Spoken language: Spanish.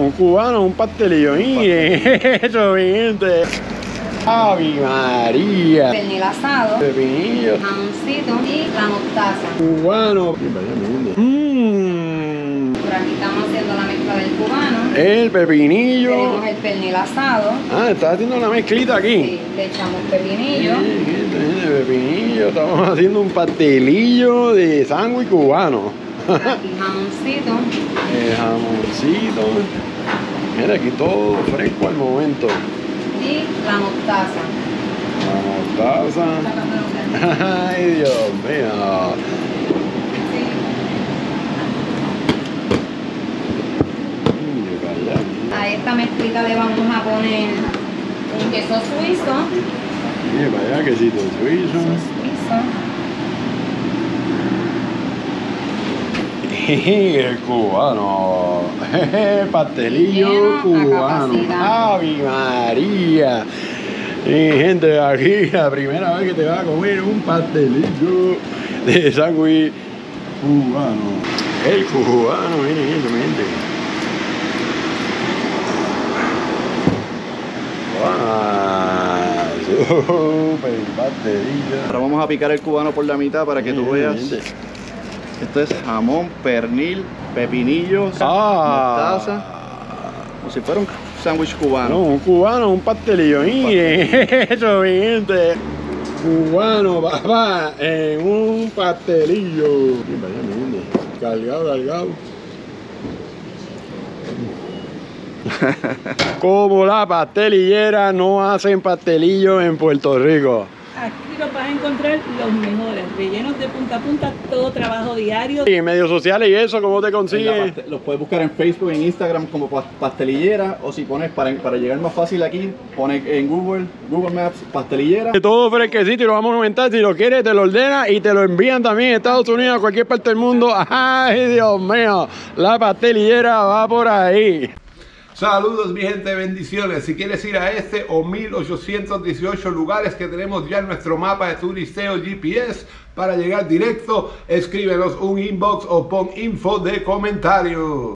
Un cubano, un pastelillo. Mire, eso, mi gente. Ave María. pernil asado, Pepinillo. jamoncito y la mostaza. Cubano. Mmm. Por aquí estamos haciendo la mezcla del cubano. El pepinillo. Tenemos el pernil asado. Ah, está haciendo una mezclita aquí. Sí, le echamos pepinillo. Sí, gente, gente, pepinillo. Estamos haciendo un pastelillo de sándwich cubano. Aquí jamoncito. El jamoncito. Mira, aquí todo fresco al momento. y la mostaza. La mostaza. Ay, Dios mío. A esta mezclita le vamos a poner un queso suizo. Para allá, quesito suizo. Suizo. El cubano. Pastelillo cubano. Ave María. Y gente, aquí la primera vez que te vas a comer un pastelillo de sándwich cubano. El cubano, miren mi gente. ¡Wow! Super pastelillo. Ahora vamos a picar el cubano por la mitad para que tú veas. Esto es jamón, pernil, pepinillos, Ah. mostaza, como si fuera un sándwich cubano. No, un cubano, un pastelillo. Eso, mi gente. Cubano, papá, en un pastelillo. Cargado, cargado. Como la pastelillera no hacen pastelillos en Puerto Rico. Aquí los vas a encontrar los mejores, rellenos de punta a punta, todo trabajo diario. Y en medios sociales y eso, ¿cómo te consigues? Los puedes buscar en Facebook, en Instagram como pas- pastelillera o si pones para, para llegar más fácil aquí, pones en Google, Google Maps, pastelillera. Todo fresquecito y lo vamos a aumentar. Si lo quieres, te lo ordena y te lo envían también a Estados Unidos, a cualquier parte del mundo. ¡Ay, Dios mío! La pastelillera va por ahí. Saludos mi gente, bendiciones. Si quieres ir a este o 1818 lugares que tenemos ya en nuestro mapa de turisteo GPS para llegar directo, escríbenos un inbox o pon info de comentario.